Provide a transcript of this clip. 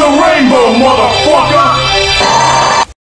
the rainbow, mother.